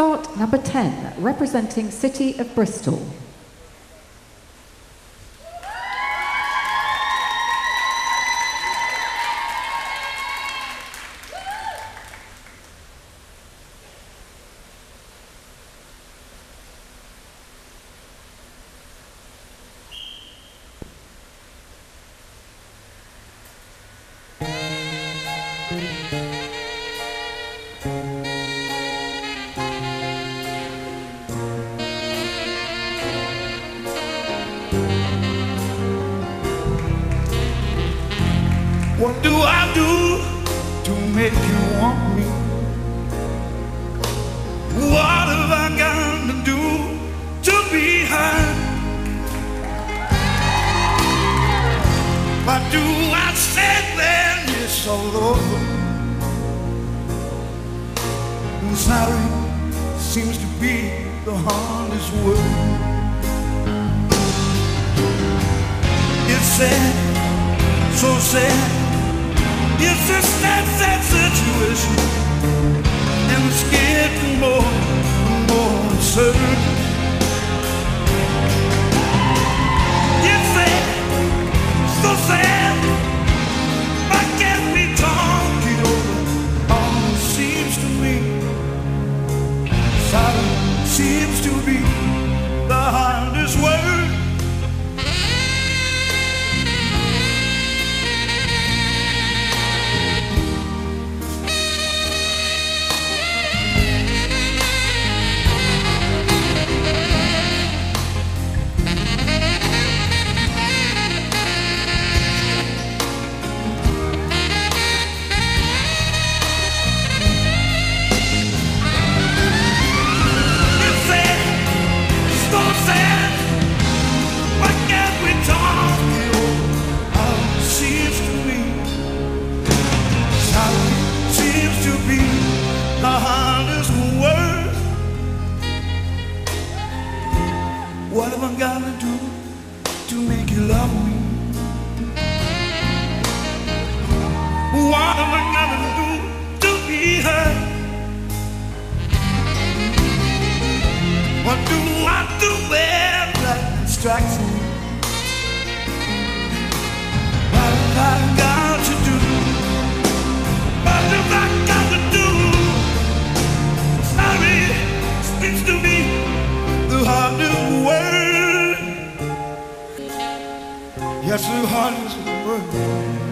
Start number 10, representing City of Bristol. What do I do to make you want me? What have I got to do to be heard? What do I say when it's all over? And sorry seems to be the hardest word. It's sad, so sad. It's a sad, sad situation, and it's getting more and more absurd. It's sad, so sad. I can't be talking over. All seems to me, silence seems to be What am I gonna do to be heard? What do I do when that strikes me? What Yes, the hardest work.